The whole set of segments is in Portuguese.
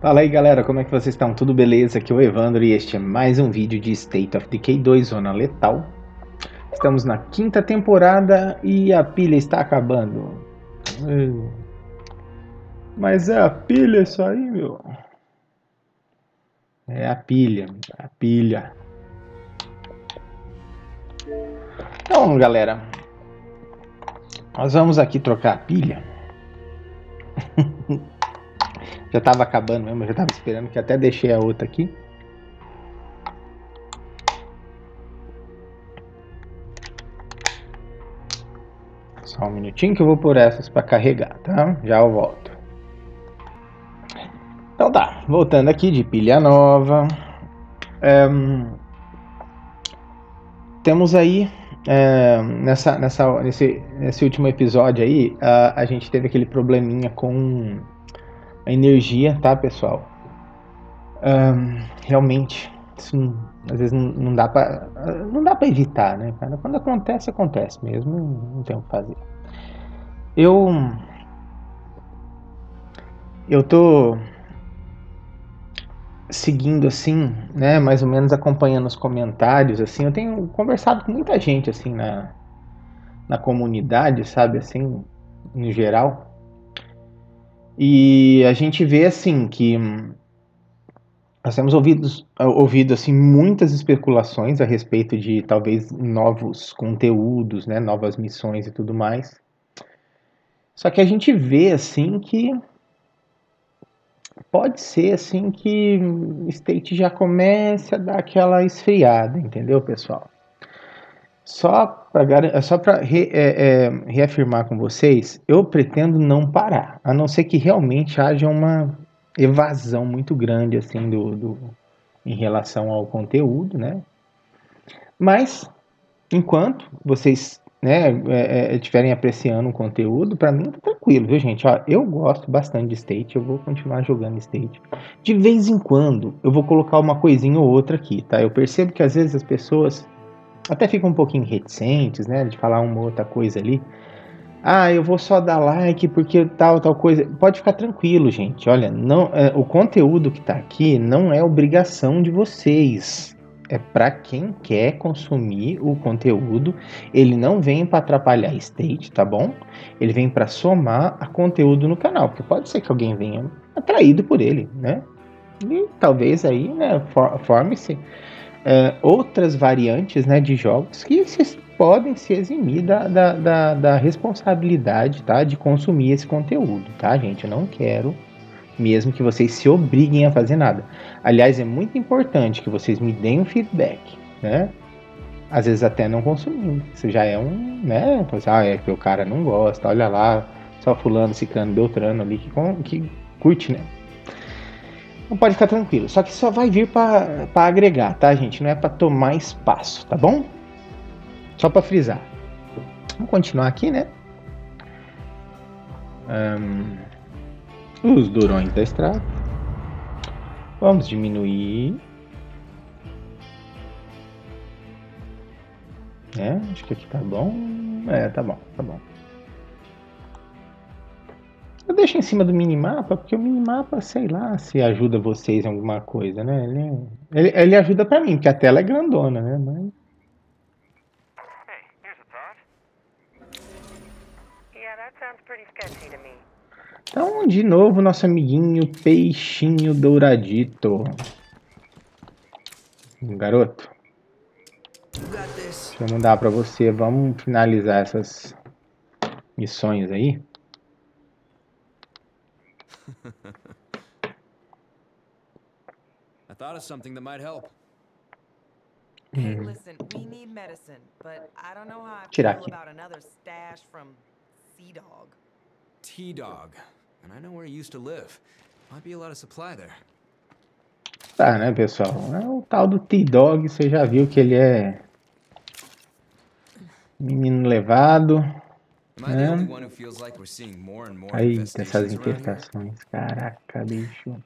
Fala aí galera, como é que vocês estão? Tudo beleza? Aqui é o Evandro e este é mais um vídeo de State of Decay 2 Zona Letal. Estamos na quinta temporada e a pilha está acabando. Mas é a pilha isso aí, meu. É a pilha, a pilha. Então, galera, nós vamos aqui trocar a pilha. já estava acabando mesmo, já estava esperando que até deixei a outra aqui. Só um minutinho que eu vou por essas para carregar, tá? Já eu volto. Então tá, voltando aqui de pilha nova. temos aí é, nessa, nessa, nesse, nesse último episódio aí, a, a gente teve aquele probleminha com a energia, tá, pessoal? Um, realmente, isso não, às vezes não, dá para não dá para evitar, né, cara? Quando acontece, acontece mesmo, não tem o que fazer. Eu eu tô seguindo assim, né, mais ou menos acompanhando os comentários, assim, eu tenho conversado com muita gente assim na, na comunidade, sabe, assim, em geral. E a gente vê assim que nós temos ouvido, ouvido assim muitas especulações a respeito de talvez novos conteúdos, né, novas missões e tudo mais. Só que a gente vê assim que pode ser assim que State já comece a dar aquela esfriada, entendeu, pessoal? Só para só re, é, é, reafirmar com vocês, eu pretendo não parar, a não ser que realmente haja uma evasão muito grande assim do, do em relação ao conteúdo, né? Mas enquanto vocês né, é, é, estiverem apreciando o conteúdo, para mim tá tranquilo, viu, gente? Ó, eu gosto bastante de State, eu vou continuar jogando State. De vez em quando, eu vou colocar uma coisinha ou outra aqui, tá? Eu percebo que às vezes as pessoas até ficam um pouquinho reticentes, né, de falar uma outra coisa ali. Ah, eu vou só dar like porque tal, tal coisa. Pode ficar tranquilo, gente. Olha, não, é, o conteúdo que tá aqui não é obrigação de vocês é para quem quer consumir o conteúdo. Ele não vem para atrapalhar state, tá bom? Ele vem para somar a conteúdo no canal, porque pode ser que alguém venha atraído por ele, né? E talvez aí, né, for, forme-se é, outras variantes, né, de jogos que vocês podem se eximir da, da, da, da responsabilidade, tá, de consumir esse conteúdo, tá, gente? Eu não quero mesmo que vocês se obriguem a fazer nada. Aliás, é muito importante que vocês me deem um feedback, né? Às vezes até não consumindo. Isso já é um, né? Ah, é que o cara não gosta, olha lá, só fulano, ciclano, beltrano ali que, que curte, né? Não pode ficar tranquilo. Só que só vai vir para agregar, tá, gente? Não é para tomar espaço, tá bom? Só para frisar. Vamos continuar aqui, né? Um, os durões da estrada. Vamos diminuir. É, acho que aqui tá bom. É, tá bom, tá bom. Deixo em cima do minimapa, porque o minimapa, sei lá, se ajuda vocês em alguma coisa, né? Ele, ele, ele ajuda pra mim, porque a tela é grandona, né? Mas... Então, de novo, nosso amiguinho Peixinho Douradito. Garoto. Deixa eu mandar para você. Vamos finalizar essas missões aí. I thought of something that might help. Hey, listen, we need medicine, but I don't know how I feel about another stash from Sea Dog. T-Dog. And I know where he used to live. Might be a lot of supply there. Tá, né, pessoal? É o tal do T-Dog, você já viu que ele é menino levado. Né? Aí, essas infestações. Caraca, bicho.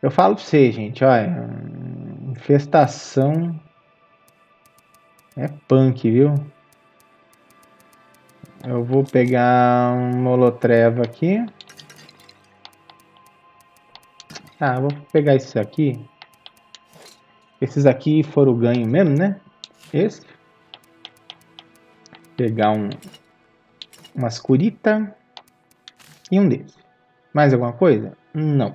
Eu falo pra você, gente, olha. Infestação é punk, viu? Eu vou pegar um molotreva aqui. Ah, vou pegar esse aqui. Esses aqui foram ganho mesmo, né? Esse. Pegar um umas curita e um desses. Mais alguma coisa? Não.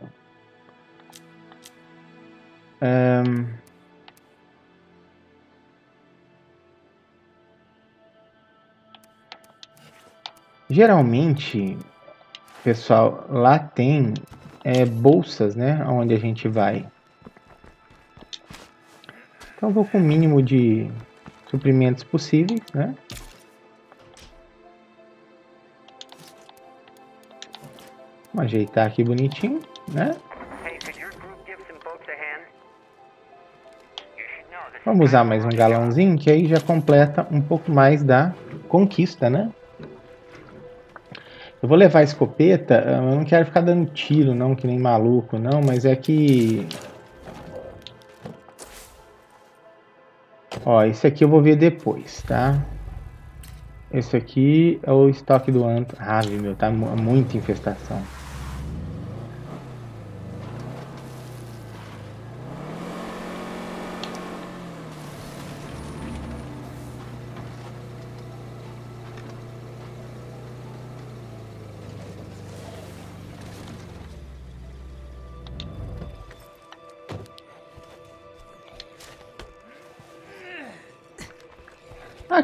Um... Geralmente, pessoal, lá tem é, bolsas, né? Onde a gente vai. Então vou com o mínimo de suprimentos possíveis, né? Vamos ajeitar aqui bonitinho, né? Vamos usar mais um galãozinho, que aí já completa um pouco mais da conquista, né? Eu vou levar a escopeta, eu não quero ficar dando tiro, não, que nem maluco, não, mas é que... Ó, esse aqui eu vou ver depois, tá? Esse aqui é o estoque do Anto. Ave, meu, tá muita infestação.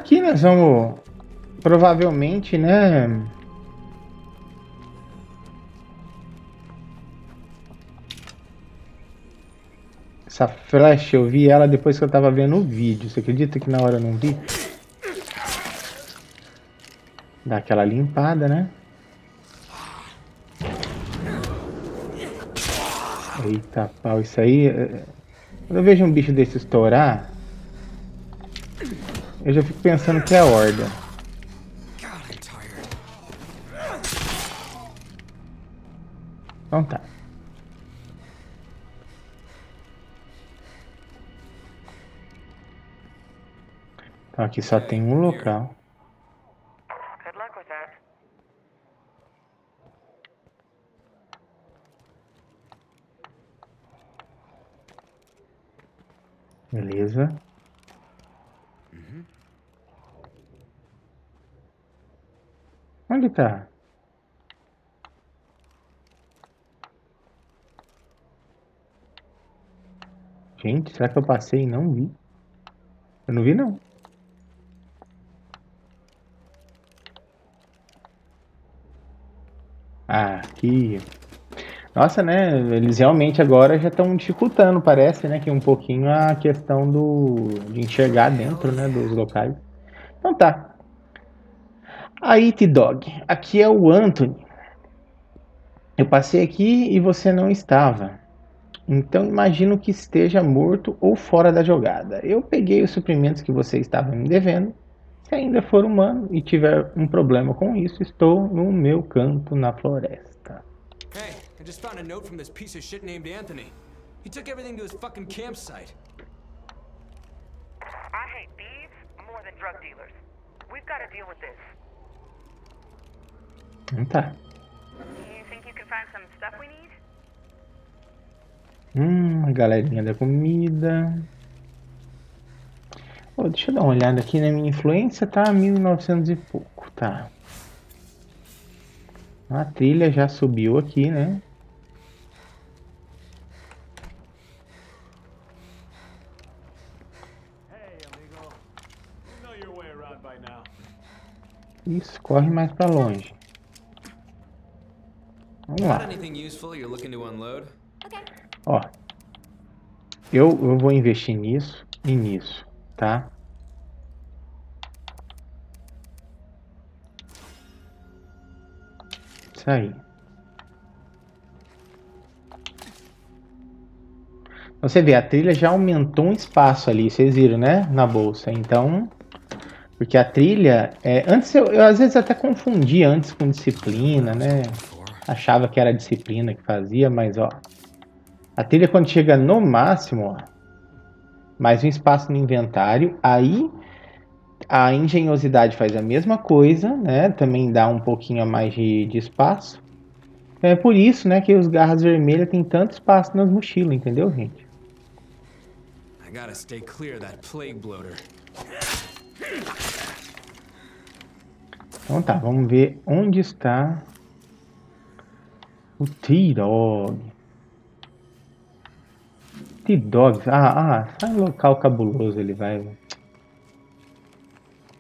Aqui nós vamos provavelmente, né? Essa flecha eu vi ela depois que eu tava vendo o vídeo. Você acredita que na hora eu não vi? Dá aquela limpada, né? Eita pau, isso aí. É, quando eu vejo um bicho desse estourar, eu já fico pensando que é a horda. Então tá. Então aqui só tem um local. Beleza. Onde tá? Gente, será que eu passei e não vi? Eu não vi, não. Ah, aqui. Nossa, né? Eles realmente agora já estão dificultando, parece, né? Que um pouquinho a questão do de enxergar dentro, né? Dos locais. Então tá. A It Dog. Aqui é o Anthony. Eu passei aqui e você não estava. Então imagino que esteja morto ou fora da jogada. Eu peguei os suprimentos que você estava me devendo. Se ainda for humano e tiver um problema com isso, estou no meu canto na floresta. Hey, I just found a note from this piece of shit named Anthony. He took everything to his fucking campsite. I hate thieves more than drug dealers. We've got to deal with this. Então tá. You think you can find some stuff we need? Hum, a galerinha da comida. Oh, deixa eu dar uma olhada aqui na minha influência, tá? 1900 e pouco, tá. A trilha já subiu aqui, né? Isso, corre mais para longe. Vamos lá. Ó, eu, eu vou investir nisso e nisso, tá? Isso aí. Você vê, a trilha já aumentou um espaço ali, vocês viram, né? Na bolsa. Então, porque a trilha, é, antes eu, eu às vezes até confundia antes com disciplina, né? Achava que era a disciplina que fazia, mas ó, a trilha quando chega no máximo, ó, mais um espaço no inventário, aí A engenhosidade faz a mesma coisa, né? Também dá um pouquinho a mais de, de espaço. É por isso, né, que os garras vermelhas tem tanto espaço nas mochilas, entendeu, gente? I gotta stay clear that plague bloater. Então tá, vamos ver onde está o T-Dog. T-Dog, ah, ah, sai local cabuloso ele vai.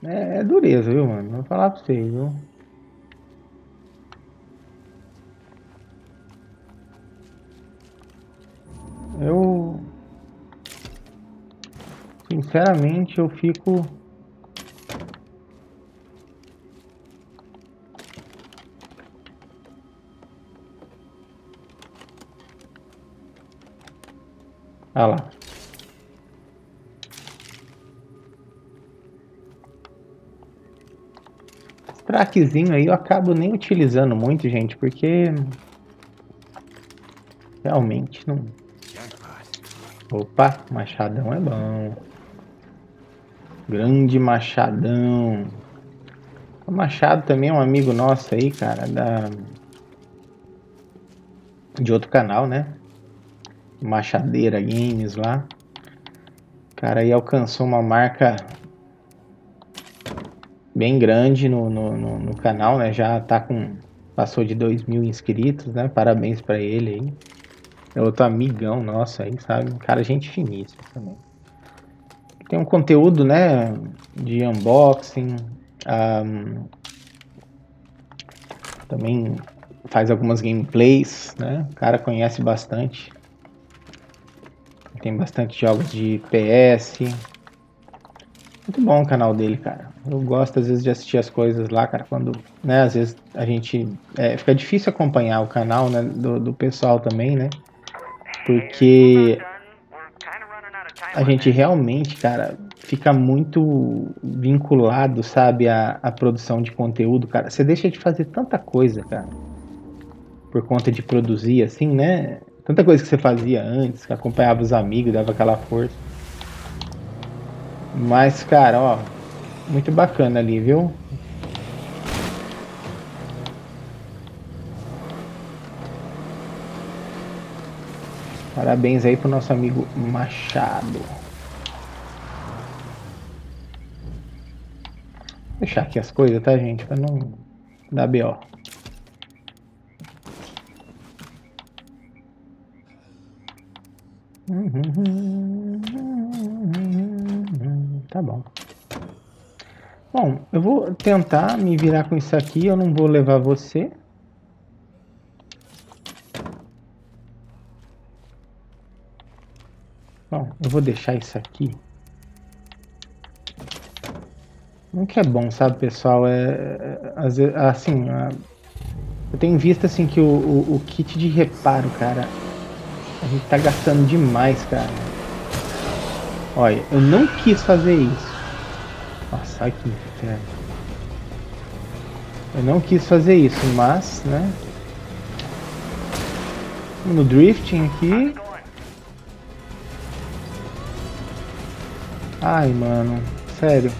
É, é dureza, viu, mano? Vou falar pra vocês, viu? Eu. Sinceramente, eu fico. Olha lá. Esse traquezinho aí eu acabo nem utilizando muito, gente, porque realmente não Opa, machadão é bom. Grande machadão. O Machado também é um amigo nosso aí, cara, da de outro canal, né? Machadeira Games lá. O cara aí alcançou uma marca bem grande no, no, no, no canal, né? Já tá com passou de 2 mil inscritos, né? Parabéns para ele aí. É outro amigão nosso aí, sabe? Cara, gente finíssima também. Tem um conteúdo, né? De unboxing. Um, também faz algumas gameplays, né? O cara conhece bastante. Tem bastante jogos de PS. Muito bom o canal dele, cara. Eu gosto às vezes de assistir as coisas lá, cara, quando, né, às vezes a gente, é, fica difícil acompanhar o canal, né, do, do pessoal também, né, porque a gente realmente, cara, fica muito vinculado, sabe, à, à produção de conteúdo, cara. Você deixa de fazer tanta coisa, cara, por conta de produzir, assim, né? Tanta coisa que você fazia antes, que acompanhava os amigos, dava aquela força. Mas, cara, ó, muito bacana ali, viu? Parabéns aí pro nosso amigo Machado. Vou deixar aqui as coisas, tá, gente? Pra não dar B.O. eu vou tentar me virar com isso aqui. Eu não vou levar você. Bom, eu vou deixar isso aqui. Não que é bom, sabe, pessoal? É, é assim, eu tenho visto assim que o, o, o, kit de reparo, cara, a gente tá gastando demais, cara. Olha, eu não quis fazer isso. Nossa, que inferno. Eu não quis fazer isso, mas, né? No drifting aqui. Ai, mano. Sério.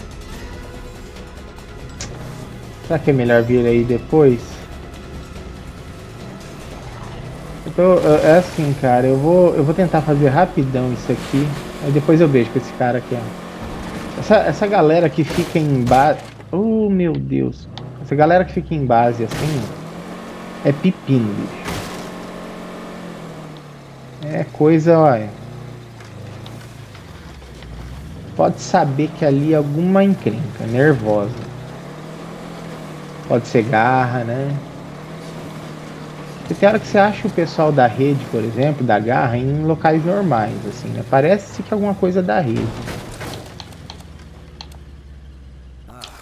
Será que é melhor vir aí depois? Então, é assim, cara. Eu vou, eu vou tentar fazer rapidão isso aqui. Aí depois eu vejo com esse cara aqui, ó. Essa, essa galera que fica em base... Oh, meu Deus. Essa galera que fica em base assim... É pepino, bicho. É coisa, olha pode saber que ali é alguma encrenca, nervosa. Pode ser garra, né? Tem hora que você acha o pessoal da rede, por exemplo, da garra, em locais normais, assim, né? Parece que é alguma coisa da rede.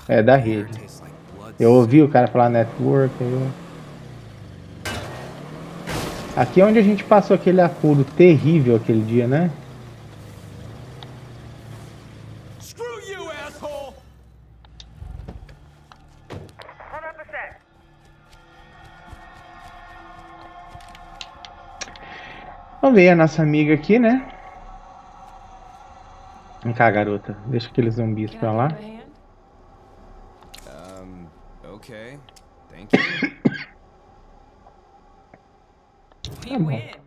É, da rede. Eu ouvi o cara falar network, eu... Aqui é onde a gente passou aquele apuro terrível aquele dia, né? Vamos ver a nossa amiga aqui, né? Vem cá, garota. Deixa aqueles zumbis pra lá. Okay. Thank you. We win.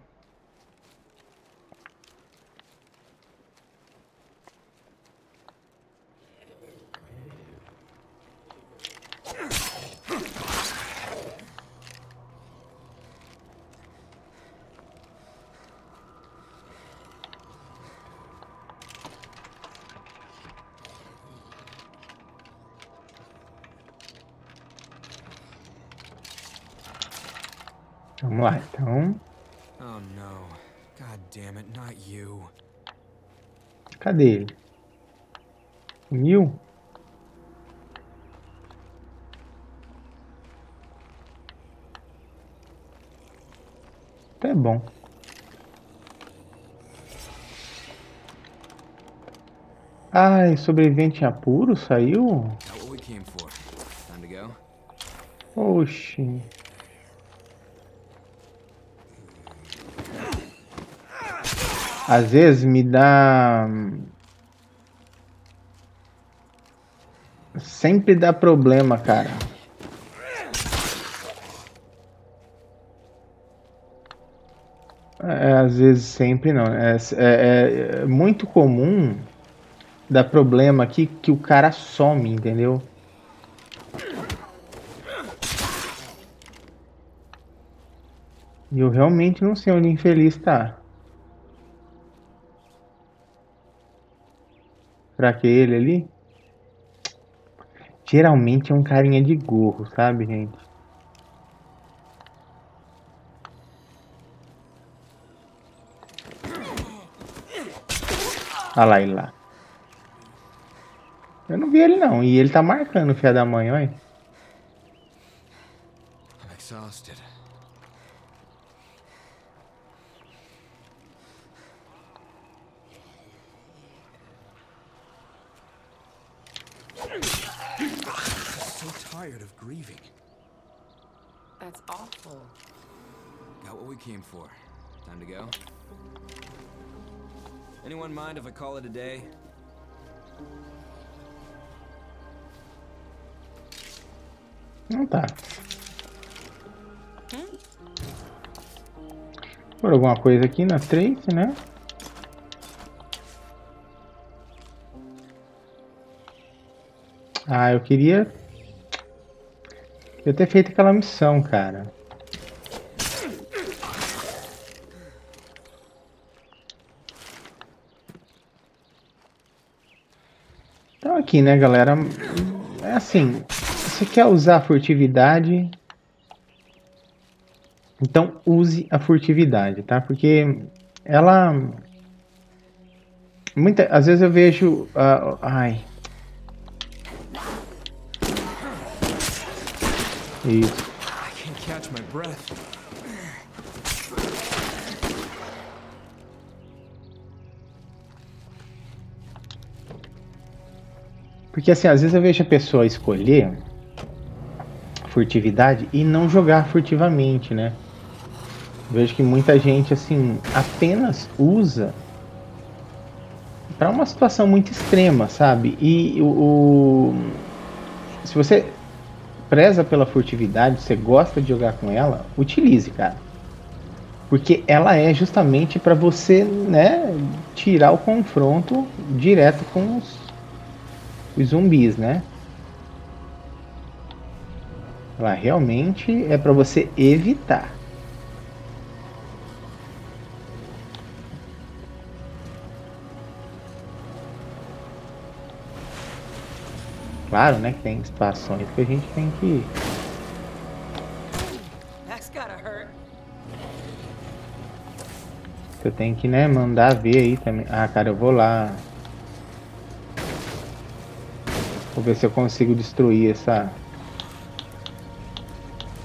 Vamos lá, então. oh no. God damn it, not you. Cadê ele? Sumiu? Até bom. Ai, sobrevivente em apuro saiu? Not what we came for. Time to go? Oxi. Às vezes me dá. Sempre dá problema, cara. É, às vezes sempre não. É, é- é muito comum dar problema aqui que o cara some, entendeu? E eu realmente não sei onde o infeliz tá. Será que é ele ali? Geralmente é um carinha de gorro, sabe, gente? Olha lá ele lá. Eu não vi ele não. E ele tá marcando o fia da mãe, olha. Exhausted. Tired of grieving. That's awful. Got what we came for. Time to go? Anyone mind if I call it a day? Não tá. Por alguma coisa aqui na Trace, né? Ah, eu queria... Eu ter feito aquela missão, cara. Então aqui, né, galera? É assim, você quer usar a furtividade, então use a furtividade, tá? Porque ela muita, às vezes eu vejo, ah, ai, isso. I can't catch my breath. Porque assim, às vezes eu vejo a pessoa escolher furtividade e não jogar furtivamente, né? Vejo que muita gente assim apenas usa para uma situação muito extrema, sabe? E o, o- se você preza pela furtividade, você gosta de jogar com ela, utilize, cara. Porque ela é justamente para você, né, tirar o confronto direto com os, os zumbis, né? Ela realmente é para você evitar. Claro, né, que tem situações que a gente tem que. Eu tenho que, né, mandar ver aí também. Ah, cara, eu vou lá. Vou ver se eu consigo destruir essa.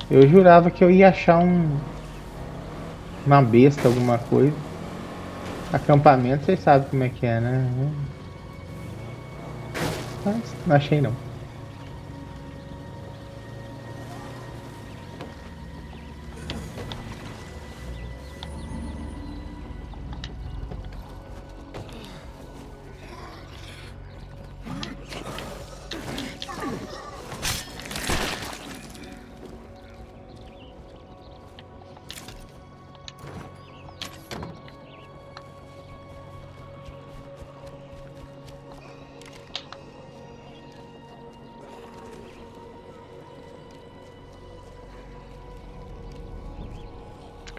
Eu jurava que eu ia achar um. Uma besta, alguma coisa. Acampamento, vocês sabem como é que é, né? Mas não achei não.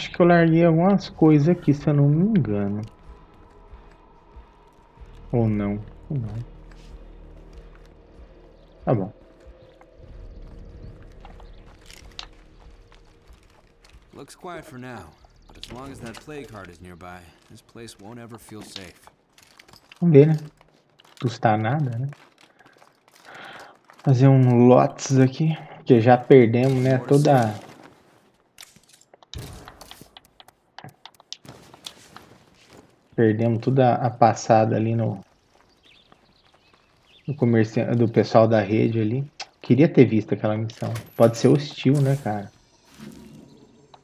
acho que eu larguei algumas coisas aqui, se eu não me engano. Ou não. Ou não. Tá bom. Looks quiet for now, but as long as that plague heart is nearby, this place won't ever feel safe. Vamos ver, né? Custar nada, né? Fazer um lotes aqui. Que já perdemos, né? Toda. Perdemos toda a passada ali no. No comerciante do pessoal da rede ali. Queria ter visto aquela missão. Pode ser hostil, né, cara?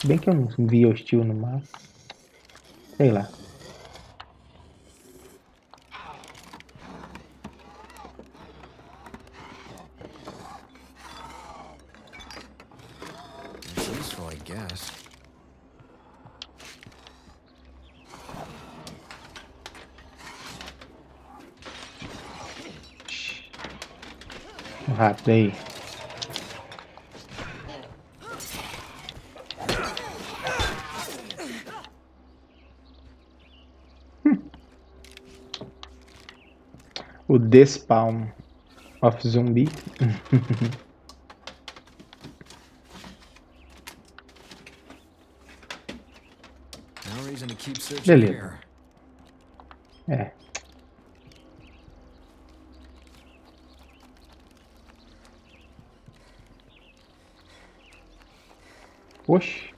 Bem que eu não vi hostil no mapa. Sei lá. Rato aí. Hum. O Despawn of Zumbi. No reason to keep searching Beleza. here. É. Oxe.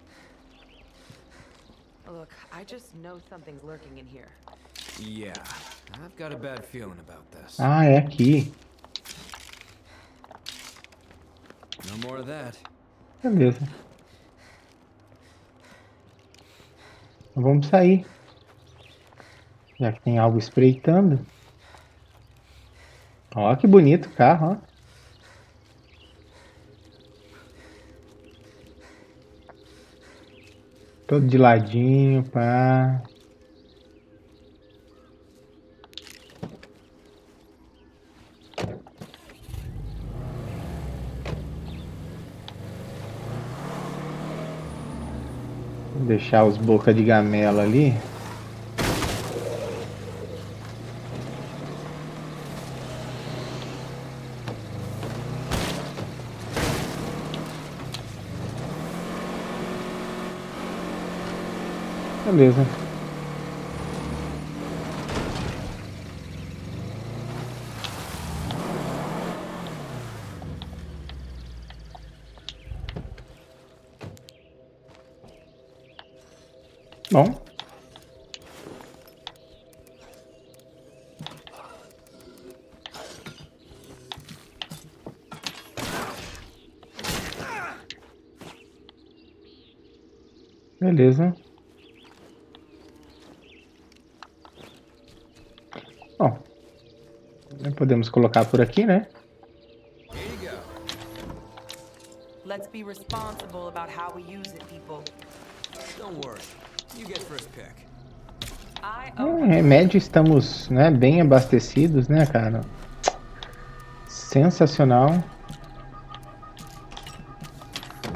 Look, I just know something's lurking in here. Yeah, I've got a bad feeling about this. Ah, é aqui. No more of that. Beleza. Então vamos sair. Já que tem algo espreitando. Ó, que bonito o carro, ó. Todo de ladinho, pá. Vou deixar os boca de gamela ali. Beleza. Bom. Beleza. Bom. Podemos colocar por aqui, né? Let's be responsible about how we use it, people. Don't worry. You get first pick. I Um owe remédio estamos né, bem abastecidos, né, cara? Sensacional.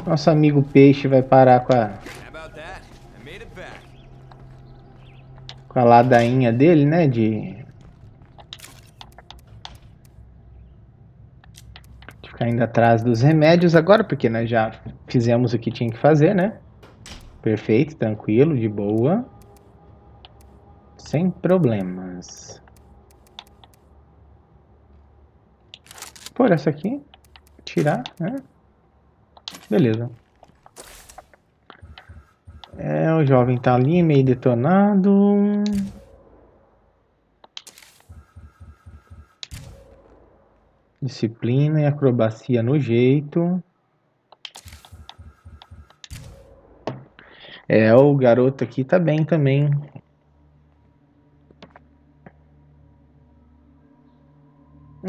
Nosso amigo peixe vai parar com a, com a ladainha dele, né? De... ficar indo atrás dos remédios agora, porque nós já fizemos o que tinha que fazer, né? Perfeito, tranquilo, de boa. Sem problemas. Por essa aqui, tirar, né? Beleza. É, o jovem tá ali, meio detonado. Disciplina e acrobacia no jeito. É, o garoto aqui tá bem também.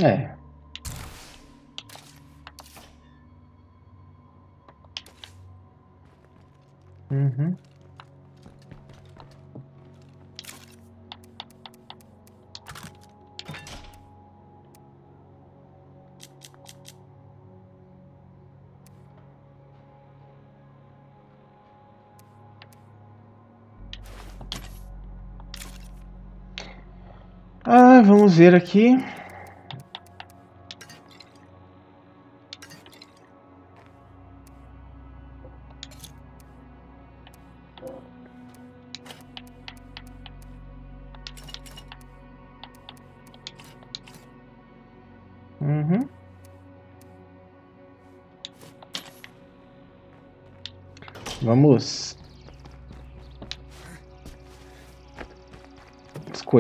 É. Uhum. Vamos ver aqui.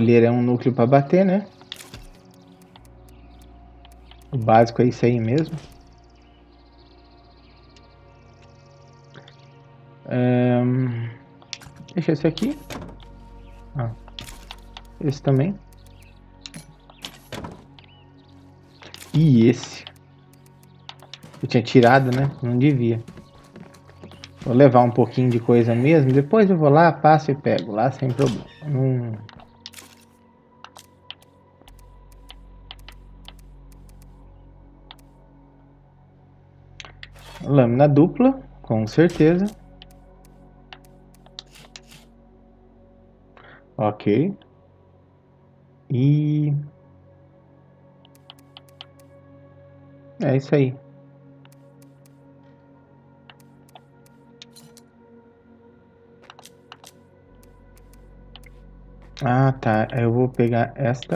Escolher um núcleo para bater, né? O básico é isso aí mesmo. Um, deixa esse aqui. Ah, esse também. E esse. Eu tinha tirado, né? Não devia. Vou levar um pouquinho de coisa mesmo. Depois eu vou lá, passo e pego lá sem problema. Lâmina dupla, com certeza. Ok. E É isso aí. Ah, tá. Eu vou pegar esta.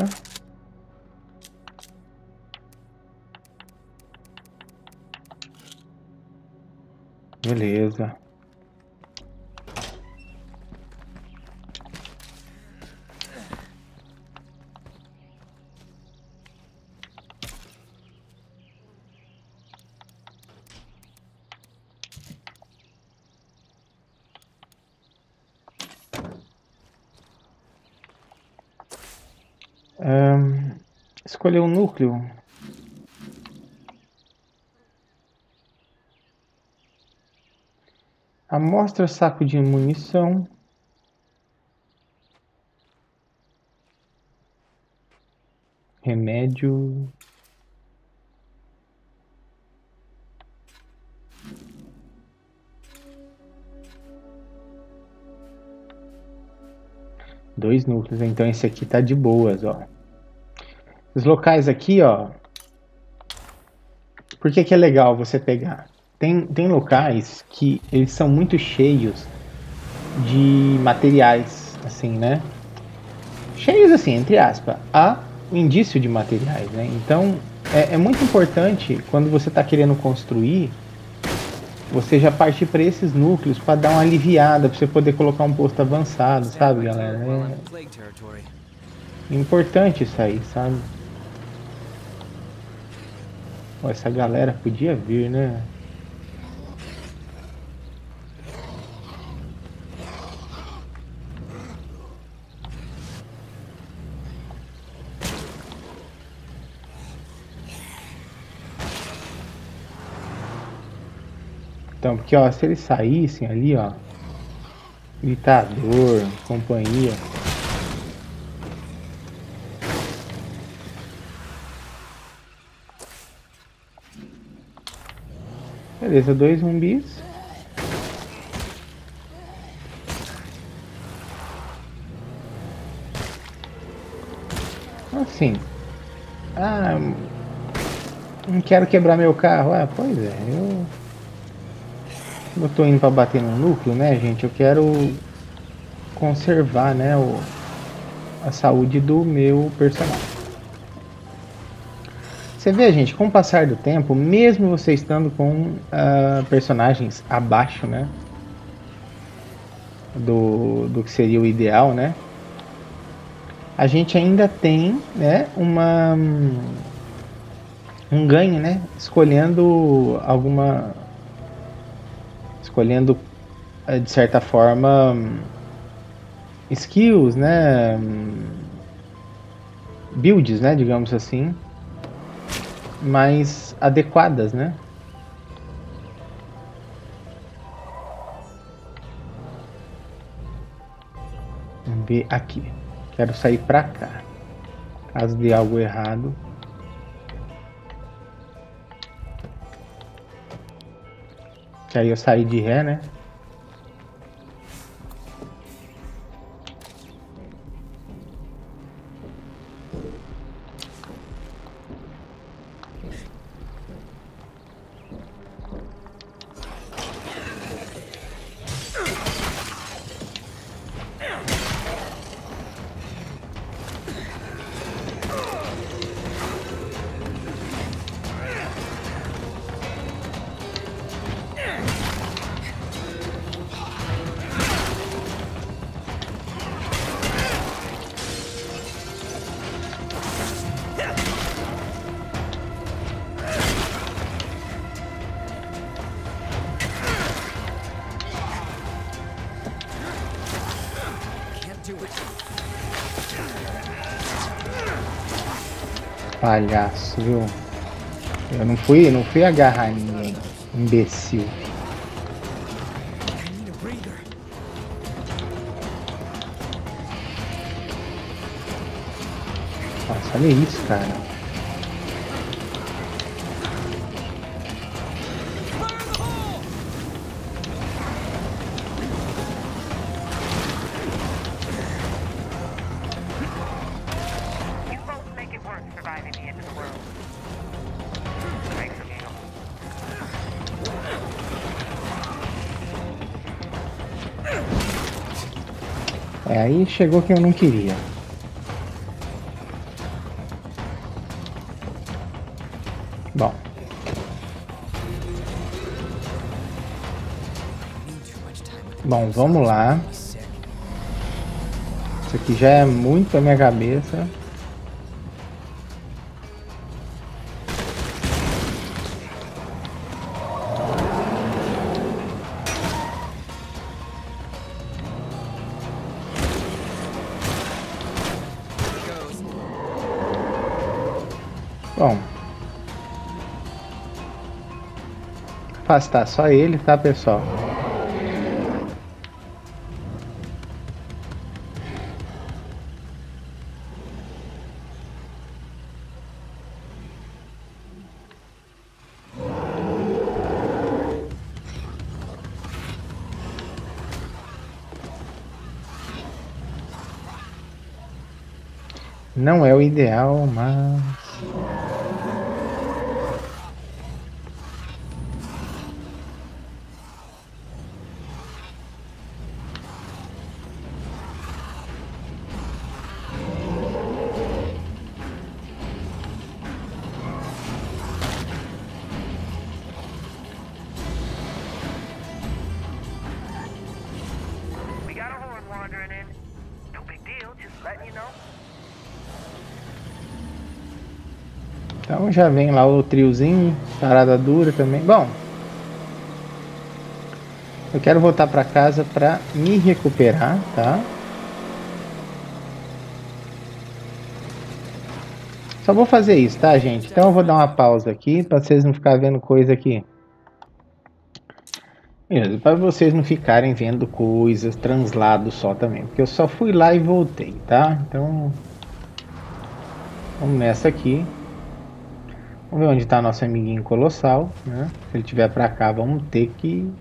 Beleza. escolher um núcleo. Amostra saco de munição. Remédio. Dois núcleos, então esse aqui tá de boas, ó. Os locais aqui, ó. Por que, que é legal você pegar? Tem, tem locais que eles são muito cheios de materiais, assim, né? Cheios, assim, entre aspas. Há um indício de materiais, né? Então, é, é muito importante quando você está querendo construir, você já partir para esses núcleos para dar uma aliviada, para você poder colocar um posto avançado, sabe, galera? É importante isso aí, sabe? essa galera podia vir, né? Então, porque ó, se eles saíssem ali, ó, gritador, companhia, Beleza, dois zumbis. Assim. Ah, não quero quebrar meu carro. Ah, pois é, eu... Eu tô indo pra bater no núcleo, né, gente? Eu quero conservar, né, o... a saúde do meu personagem. Você vê, gente, com o passar do tempo, mesmo você estando com uh, personagens abaixo, né? Do, do que seria o ideal, né? A gente ainda tem, né, uma um ganho, né? Escolhendo alguma escolhendo é, de certa forma, skills, né? Builds, né? Digamos assim, mais adequadas, né? Vamos ver aqui. Quero sair pra cá. Caso dê algo errado. Aí eu saí de ré, né? Fui, não fui agarrar ninguém, imbecil. Nossa, olha isso, cara. Chegou que eu não queria. Bom. Bom, vamos lá. Isso aqui já é muito a minha cabeça. Afastar só ele, tá, pessoal? Não é o ideal, mas. Então já vem lá o triozinho, parada dura também. Bom, eu quero voltar para casa para me recuperar, tá? Só vou fazer isso, tá, gente? Então eu vou dar uma pausa aqui para vocês não ficarem vendo coisa aqui. Beleza, para vocês não ficarem vendo coisas translados só também, porque eu só fui lá e voltei, tá? Então vamos nessa aqui. Vamos ver onde está nosso amiguinho colossal, né? Se ele tiver para cá, vamos ter que!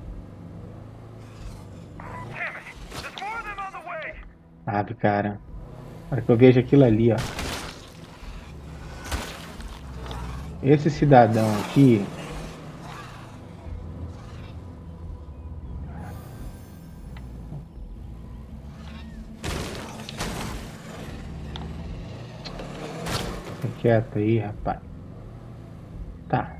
Sabe, cara. Na hora que eu vejo aquilo ali, ó. Esse cidadão aqui. Quieto aí, rapaz. Tá.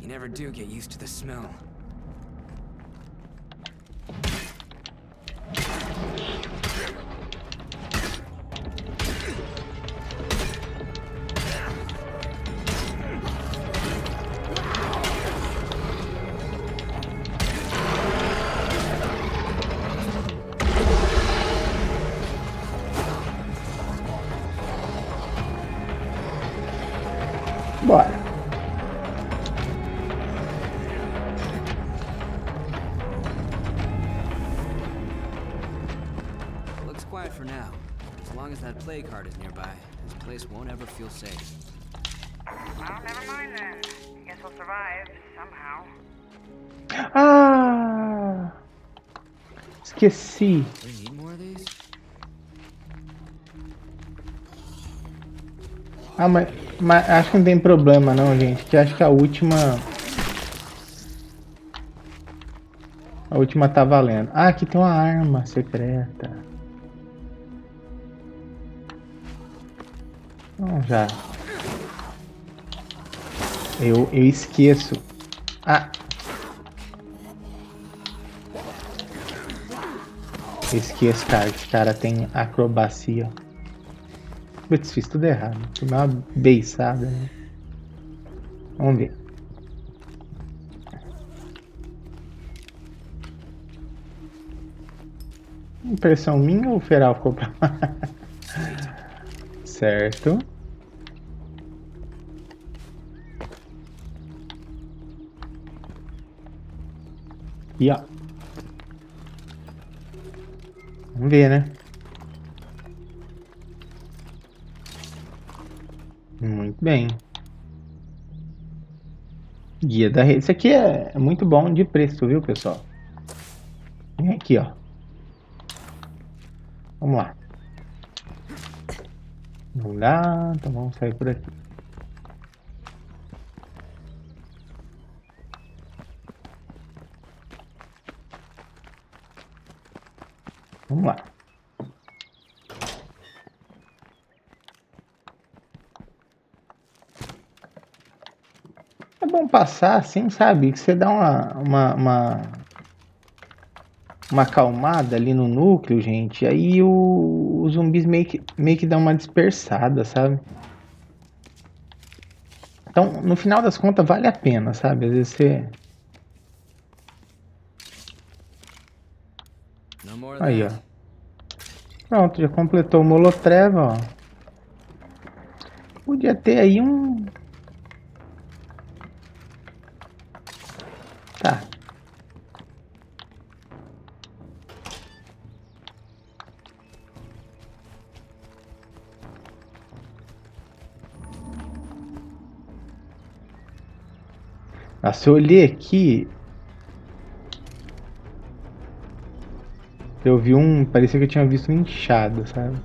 You never do get used to the smell. Ah! Esqueci. Ah, mas, mas acho que não tem problema não, gente. Que acho que a última. A última tá valendo. Ah, aqui tem uma arma secreta. Não, já. Eu, eu esqueço. Ah! Eu esqueço, cara. que cara tem acrobacia. Putz, fiz tudo errado. Tomei uma beiçada. Né? Vamos ver. Impressão minha ou o Feral ficou pra lá? Certo. E ó. Vamos ver, né? Muito bem. Guia da rede. Isso aqui é é muito bom de preço, viu, pessoal? Vem aqui, ó. Vamos lá. Não dá, então vamos sair por aqui. Vamos lá. É bom passar assim, sabe? Que você dá uma, uma, uma, uma acalmada ali no núcleo, gente. Aí o, os zumbis meio que, meio que dão uma dispersada, sabe? Então, no final das contas, vale a pena, sabe? Às vezes você. No more of Aí, ó. that. Pronto, já completou o Molotreva, ó. Podia ter aí um. Tá. Ah, se eu olhei aqui. Eu vi um. Parecia que eu tinha visto um inchado, sabe?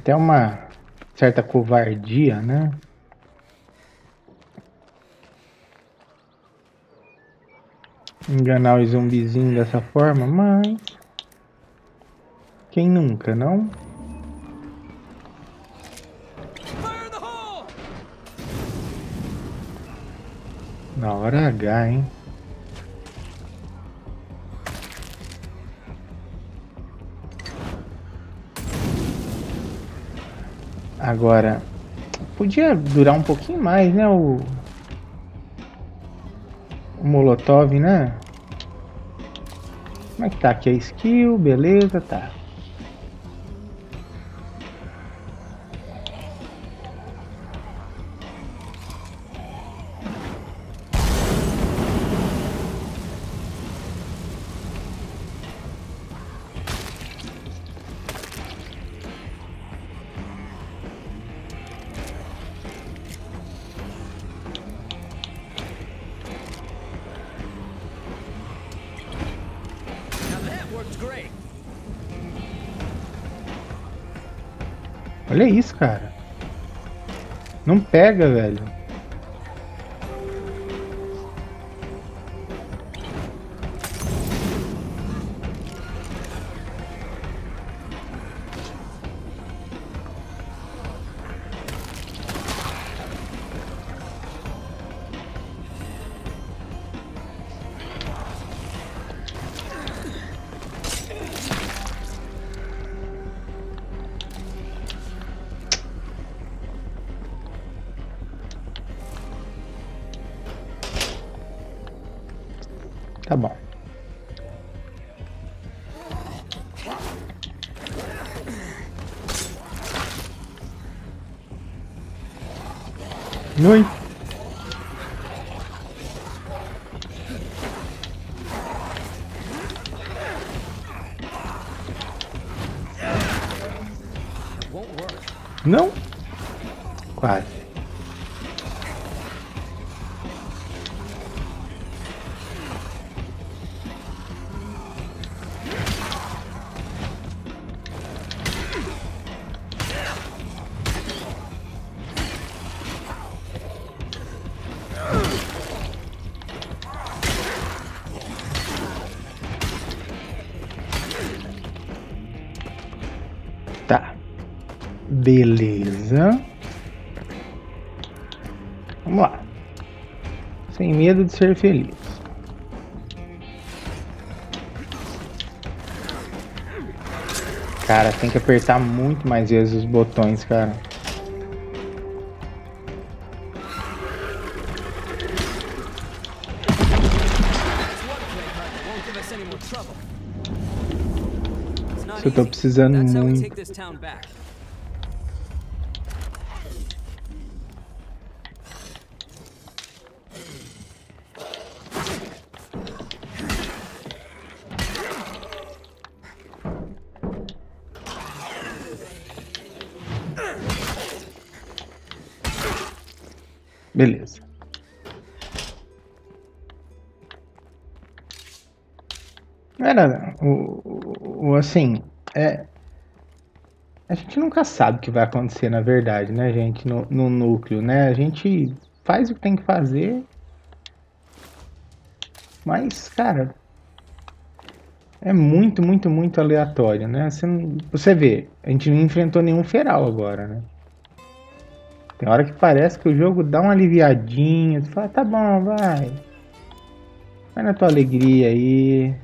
Até uma certa covardia, né? Enganar os zumbizinhos dessa forma, mas. Quem nunca, não? Na hora H, hein? Agora, podia durar um pouquinho mais, né? O, o Molotov, né? Como é que tá aqui a skill? Beleza, tá. Cara. Não pega, velho. Oui. Beleza. Vamos lá. Sem medo de ser feliz. Cara, tem que apertar muito mais vezes os botões, cara. Isso eu tô precisando muito. Era o, o- assim, é a gente nunca sabe o que vai acontecer na verdade, né, gente, no, no núcleo, né? A gente faz o que tem que fazer, mas, cara, é muito, muito, muito aleatório, né? Você, você vê, a gente não enfrentou nenhum feral agora, né? Tem hora que parece que o jogo dá uma aliviadinha. Você fala, tá bom, vai. Vai na tua alegria aí.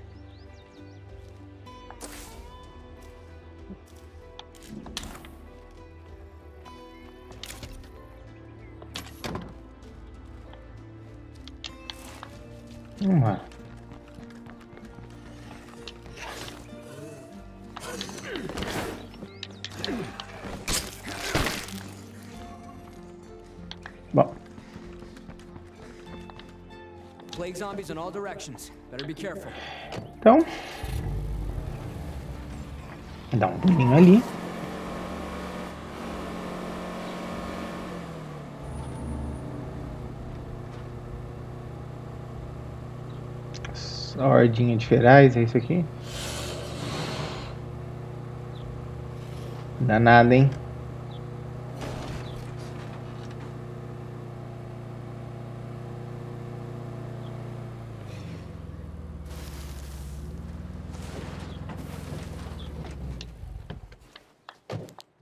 Be careful. então. Dá um pulinho ali. Sordinha de ferais, é isso aqui? Danada, hein?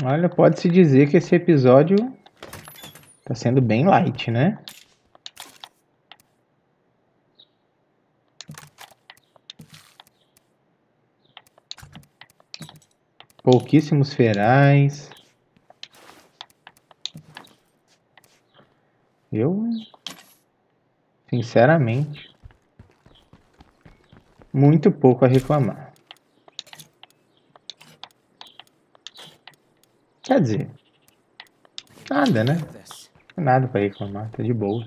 Olha, pode-se dizer que esse episódio tá sendo bem light, né? Pouquíssimos ferais. Eu, sinceramente, muito pouco a reclamar. Quer dizer, nada, né? Nada pra reclamar, tá de boa.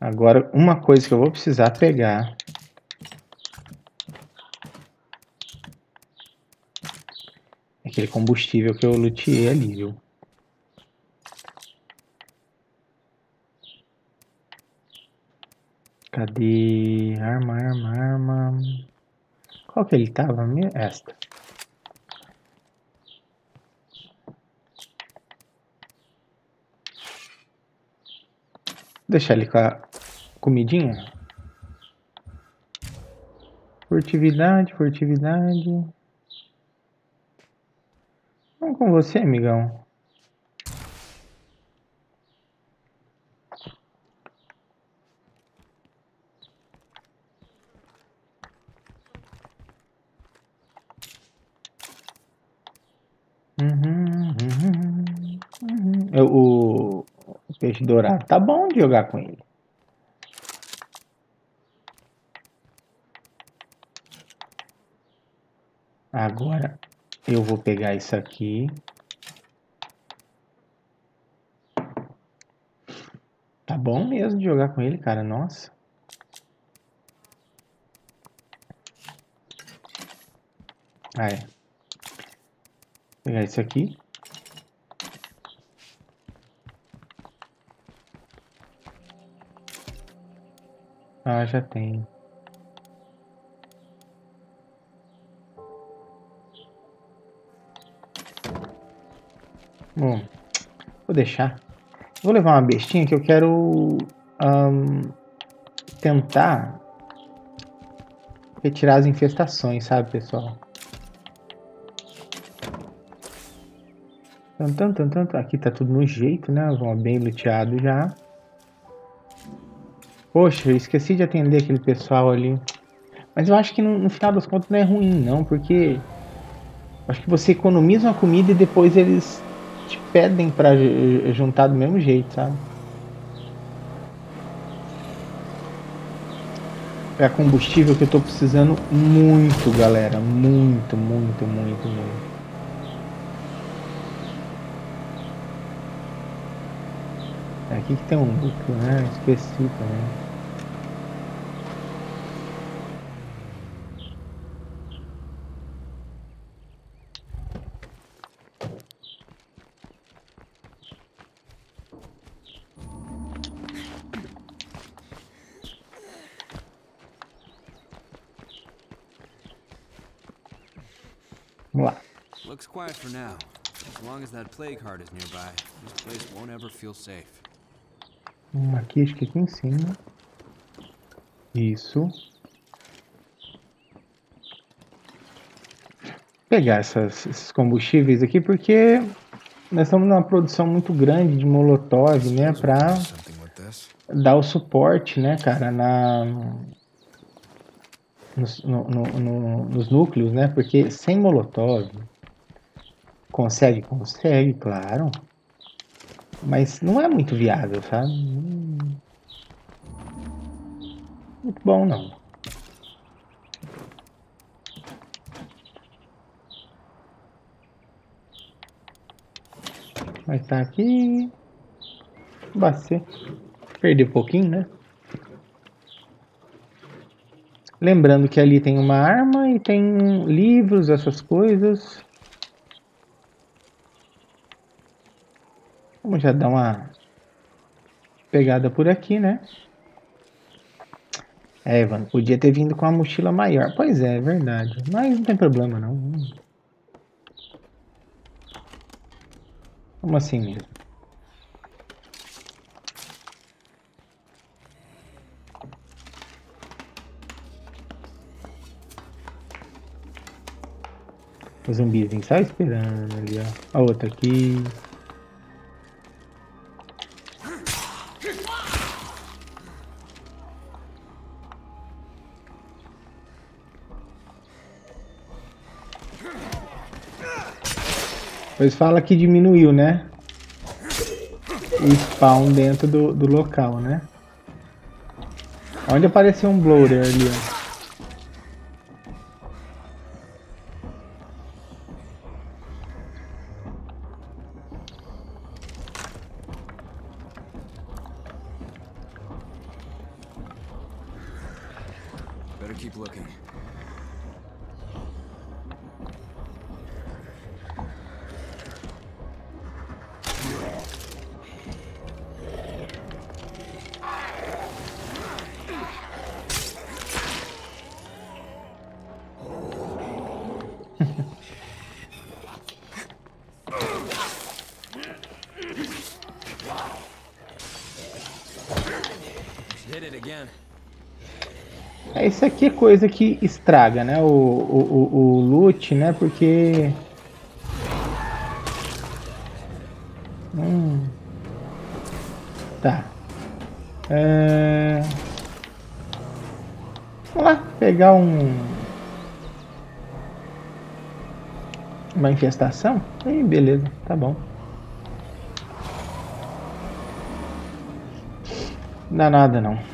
Agora, uma coisa que eu vou precisar pegar. É aquele combustível que eu luteei ali, viu? Cadê? Arma, arma, arma. Qual que ele tava? Esta. Deixar ele com a comidinha. Furtividade, furtividade. Vamos com você, amigão. Uhum, uhum, uhum. O peixe dourado tá bom de jogar com ele. Agora eu vou pegar isso aqui. Tá bom mesmo de jogar com ele, cara. Nossa. Ah, é. Pegar isso aqui. Ah, já tem. Bom, vou deixar. Vou levar uma bestinha que eu quero ahn, tentar retirar as infestações, sabe, pessoal? Tan, tan, tan, tan, tan. Aqui tá tudo no jeito, né? Vamos bem luteado já. Poxa, eu esqueci de atender aquele pessoal ali. Mas eu acho que no, no final das contas não é ruim, não, porque acho que você economiza uma comida e depois eles pedem ju- juntar do mesmo jeito, sabe? É combustível que eu tô precisando muito, galera. Muito, muito, muito, muito. É aqui que tem um núcleo, né? Esqueci também. Vamos lá. Looks quiet for now. As long as that plague heart is nearby, this place won't ever feel safe. Um aqui, acho que aqui em cima. Isso. Pegar essas- esses combustíveis aqui porque nós estamos numa produção muito grande de molotov, né, para dar o suporte, né, cara, na nos, no- no- no- nos núcleos, né? Porque sem molotov consegue, consegue, claro, mas não é muito viável, sabe? Muito bom não. Mas tá aqui. Bastante. Perdi um pouquinho, né? Lembrando que ali tem uma arma e tem livros, essas coisas. Vamos já dar uma pegada por aqui, né? É, Evan, podia ter vindo com a mochila maior. Pois é, é verdade. Mas não tem problema, não. Como assim mesmo? O zumbizinho só esperando ali, ó. A outra aqui. Pois fala que diminuiu, né? O spawn dentro do, do local, né? Onde apareceu um bloater ali, ó. Coisa que estraga, né? O, o, o, o loot, né? Porque. Hum. Tá. É... Vamos lá, pegar um. Uma infestação? Aí, beleza, tá bom. Não dá nada não.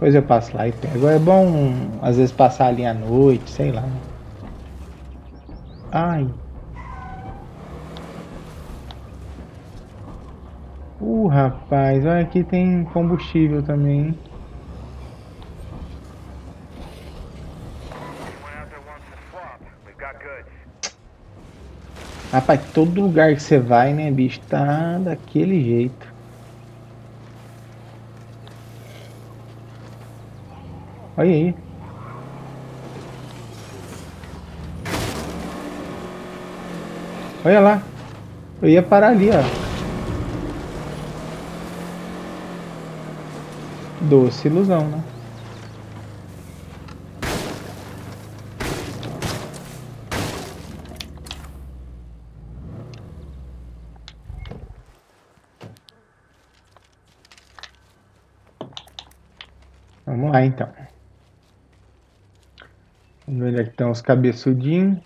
Depois eu passo lá e pego. É bom às vezes passar ali à noite, sei lá. Ai. Uh, rapaz, olha aqui tem combustível também. Rapaz, todo lugar que você vai, né, bicho, tá daquele jeito. Olha aí. Olha lá. Eu ia parar ali, ó. Doce ilusão, né? Vamos lá, então. Onde é que estão os cabeçudinhos.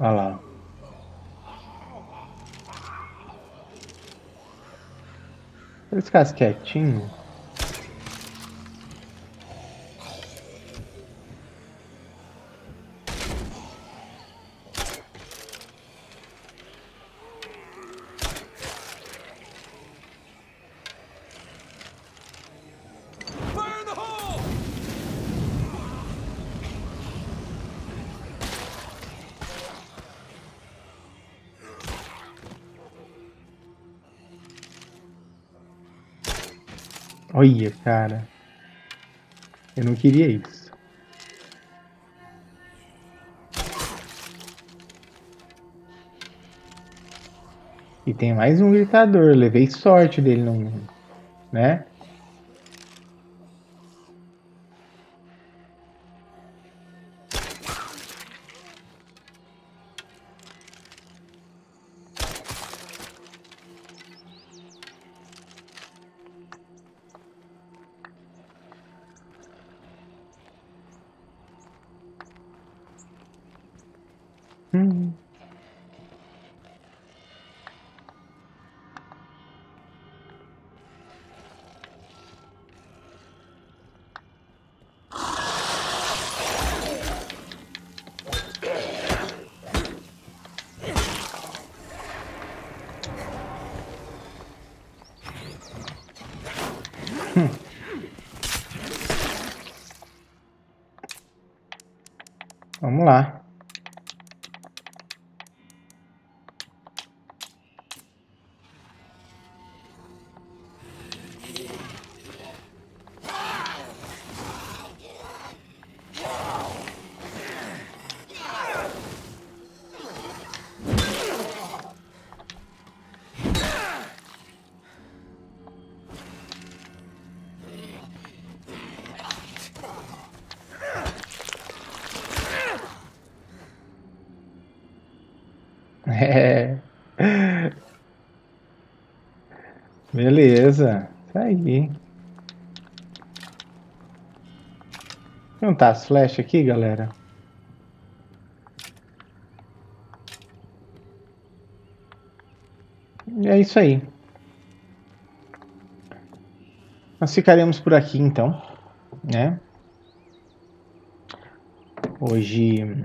Olha lá. Eles ficassem quietinhos. Olha, cara. Eu não queria isso. E tem mais um gritador. Levei sorte dele não. Né? É. Beleza. Isso aí. Tá as flechas aqui, galera? E é isso aí. Nós ficaremos por aqui então, né? Hoje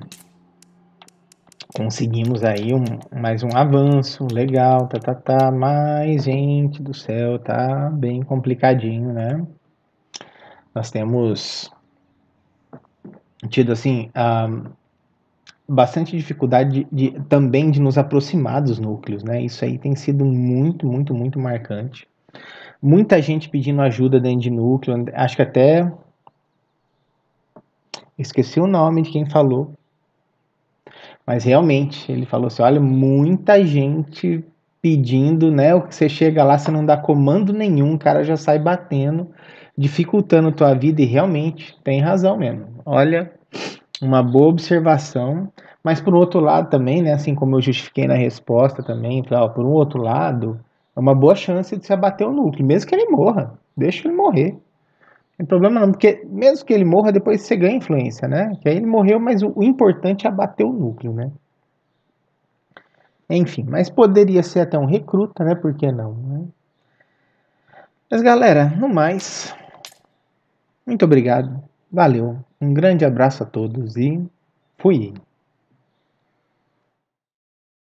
conseguimos aí um, mais um avanço legal, tá, tá, tá, mas, gente do céu, tá bem complicadinho, né? Nós temos tido assim ah, bastante dificuldade de, de- também de nos aproximar dos núcleos, né? Isso aí tem sido muito, muito, muito marcante. Muita gente pedindo ajuda dentro de núcleo, acho que até esqueci o nome de quem falou, mas realmente ele falou assim: olha, muita gente pedindo, né? O que você chega lá, você não dá comando nenhum, o cara já sai batendo, dificultando tua vida e realmente tem razão mesmo. Olha, uma boa observação, mas por outro lado também, né? Assim como eu justifiquei na resposta também, falei, ó, por um outro lado, é uma boa chance de se abater o núcleo, mesmo que ele morra, deixa ele morrer. Tem problema não, porque mesmo que ele morra, depois você ganha influência, né? Que aí ele morreu, mas o, o importante é abater o núcleo, né? Enfim, mas poderia ser até um recruta, né? Por que não? Né? Mas galera, no mais, muito obrigado, valeu, um grande abraço a todos e fui.